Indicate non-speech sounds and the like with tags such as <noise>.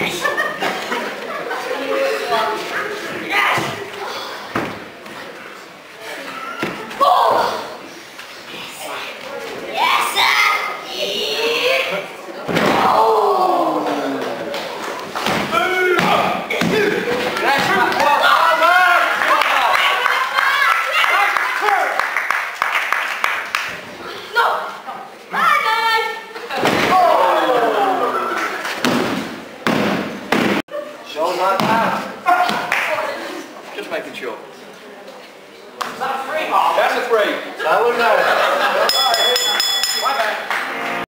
Yes. <laughs> Just making sure. Is that a three, That's a three. I would know.